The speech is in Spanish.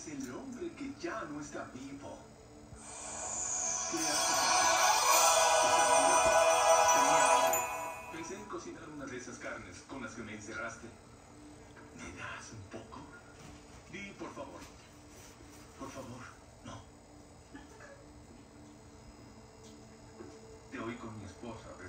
es el hombre que ya no está vivo. ¿Qué? Pensé en cocinar una de esas carnes con las que me encerraste. ¿Me das un poco? Di, por favor. Por favor, no. Te oí con mi esposa.